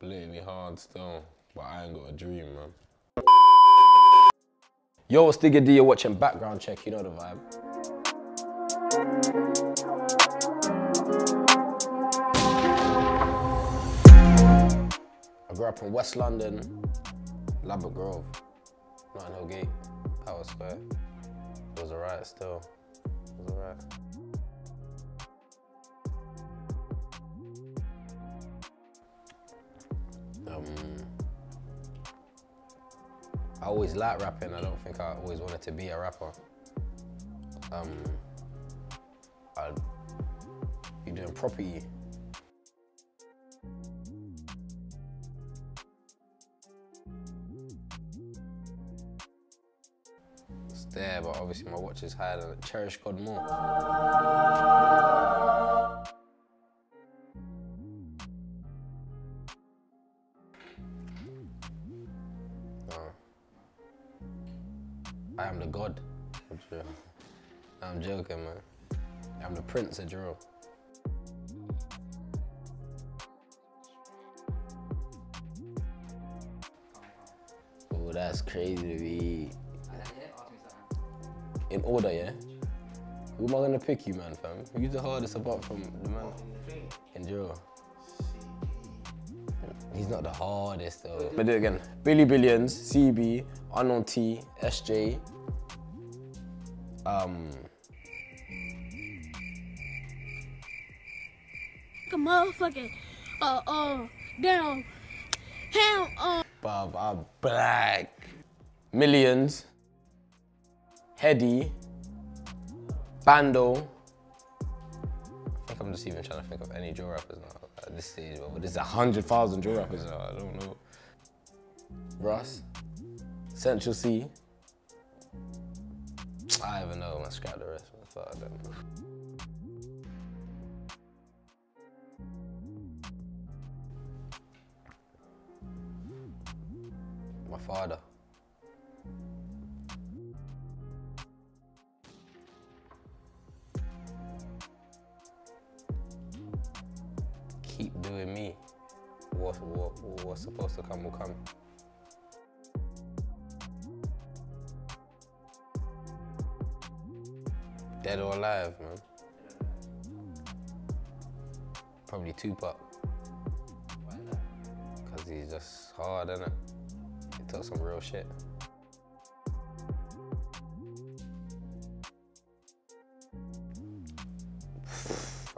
Blatantly hard still, but I ain't got a dream, man. Yo, Digga D, you're watching Background Check, you know the vibe. I grew up in West London, Ladbroke Grove, Notting Hill Gate, Powis Square. It was alright still. It was alright. Um, I always liked rapping. I don't think I always wanted to be a rapper. Um, I'd be doing property. It's there, but obviously my watch is higher than Cherish God more. I am the god of drill. I'm joking, man. I'm the prince of drill. Oh, that's crazy to be in order, yeah? Who am I gonna pick you, man, fam? Who's the hardest apart from the man in drill? He's not the hardest though. But do it again. Billy Billions, CB, Unknown T, SJ. Um, a motherfucking uh uh down hell uh Bob, I'm black. Millions. Headie. Bando. I think I'm just even trying to think of any drill rappers now at this stage, but there's a hundred thousand drill rappers now. I don't know. Russ. Central Cee. I don't even know. Man, scrap the rest. Man. That. Man. My father. Keep doing me. What, what, what's supposed to come will come. Dead or alive, man. Probably Tupac. Cause he's just hard, innit? He took some real shit.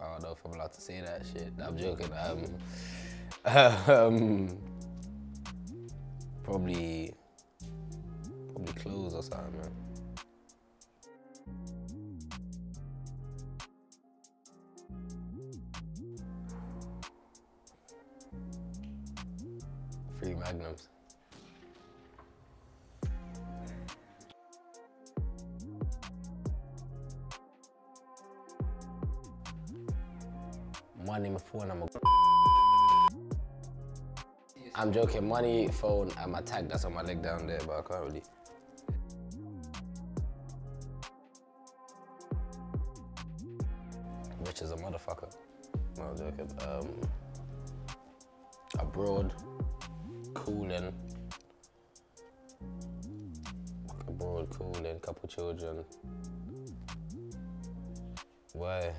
I don't know if I'm allowed to say that shit. I'm joking. Um, um, probably, probably clothes or something, man. Three magnums. Money, my phone, I'm a. I'm joking. Money, phone, and my tag that's on my leg down there, but I can't really. Which is a motherfucker. No, I'm joking. Um, abroad, cooling. Abroad, cooling, couple children. Why?